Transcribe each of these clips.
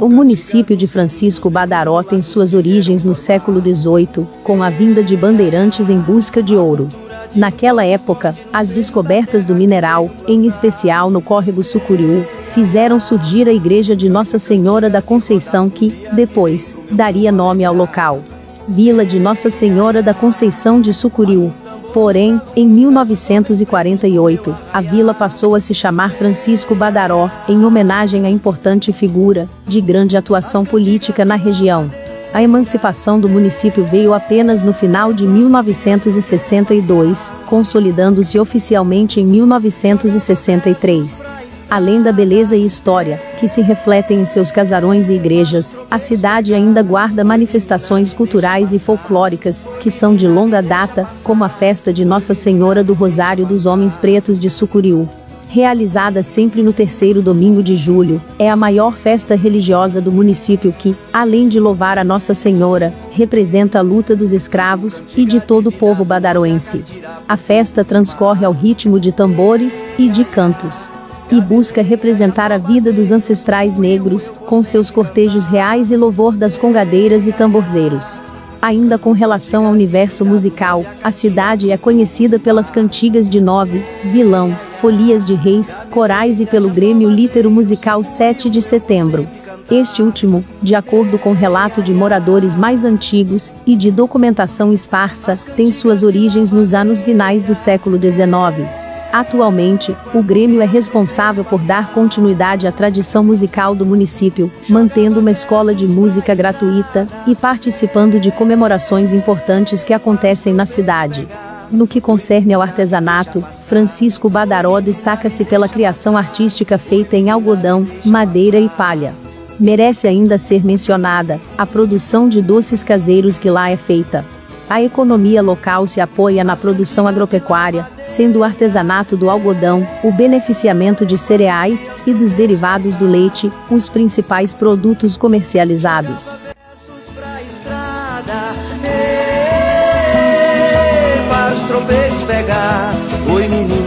O município de Francisco Badaró tem suas origens no século XVIII, com a vinda de bandeirantes em busca de ouro. Naquela época, as descobertas do mineral, em especial no córrego Sucuriú, fizeram surgir a igreja de Nossa Senhora da Conceição que, depois, daria nome ao local. Vila de Nossa Senhora da Conceição de Sucuriú. Porém, em 1948, a vila passou a se chamar Francisco Badaró, em homenagem à importante figura, de grande atuação política na região. A emancipação do município veio apenas no final de 1962, consolidando-se oficialmente em 1963. Além da beleza e história, que se refletem em seus casarões e igrejas, a cidade ainda guarda manifestações culturais e folclóricas, que são de longa data, como a festa de Nossa Senhora do Rosário dos Homens Pretos de Sucuriú. Realizada sempre no terceiro domingo de julho, é a maior festa religiosa do município que, além de louvar a Nossa Senhora, representa a luta dos escravos e de todo o povo badaroense. A festa transcorre ao ritmo de tambores e de cantos e busca representar a vida dos ancestrais negros, com seus cortejos reais e louvor das congadeiras e tamborzeiros. Ainda com relação ao universo musical, a cidade é conhecida pelas cantigas de nove, vilão, folias de reis, corais e pelo Grêmio Lítero Musical 7 de setembro. Este último, de acordo com relato de moradores mais antigos e de documentação esparsa, tem suas origens nos anos finais do século XIX. Atualmente, o Grêmio é responsável por dar continuidade à tradição musical do município, mantendo uma escola de música gratuita e participando de comemorações importantes que acontecem na cidade. No que concerne ao artesanato, Francisco Badaró destaca-se pela criação artística feita em algodão, madeira e palha. Merece ainda ser mencionada a produção de doces caseiros que lá é feita. A economia local se apoia na produção agropecuária, sendo o artesanato do algodão, o beneficiamento de cereais e dos derivados do leite os principais produtos comercializados.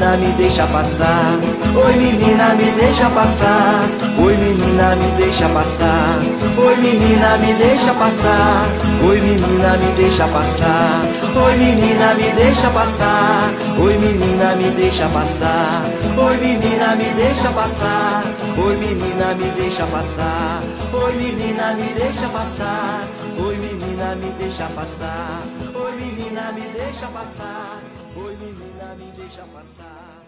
Menina, me deixa passar. Oi menina, me deixa passar. Oi menina, me deixa passar. Oi menina, me deixa passar. Oi menina, me deixa passar. Oi menina, me deixa passar. Oi menina, me deixa passar. Oi menina, me deixa passar. Oi menina, me deixa passar. Oi menina, me deixa passar. Oi menina, me deixa passar. Oi menina, me deixa passar. Oi menina, me deixa passar.